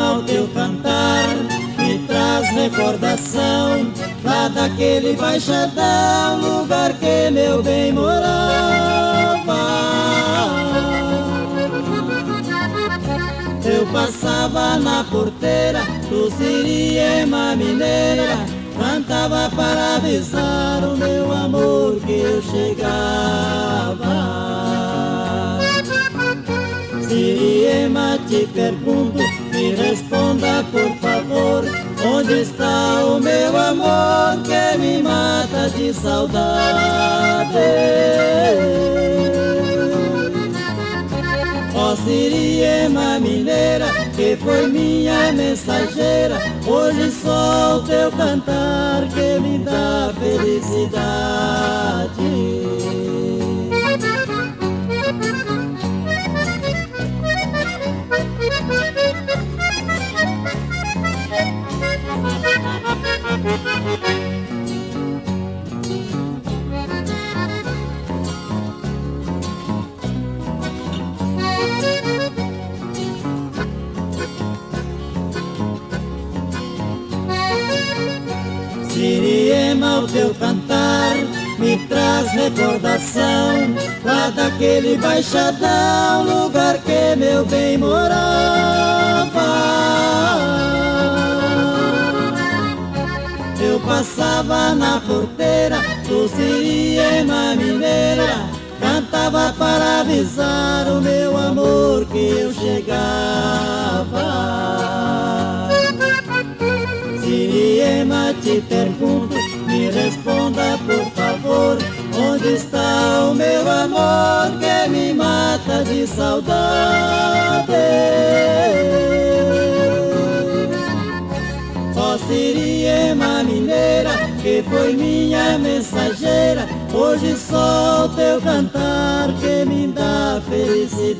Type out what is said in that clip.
ao teu cantar me traz recordação lá daquele baixadão, lugar que meu bem morava. Eu passava na porteira do Siriema Mineira, cantava para avisar o meu amor que eu chegava. Siriema, te pergunto, está o meu amor que me mata de saudade? Ó oh, Siriema mineira, que foi minha mensageira, hoje só o teu cantar que me dá felicidade. Siriema, o teu cantar me traz recordação lá daquele baixadão, lugar que meu bem morava. Passava na porteira do Siriema Mineira. Cantava para avisar o meu amor que eu chegava. Siriema, te pergunto, me responda por favor. Onde está o meu amor que me mata de saudade Siriema mineira, que foi minha mensageira, hoje só o teu cantar que me dá felicidade.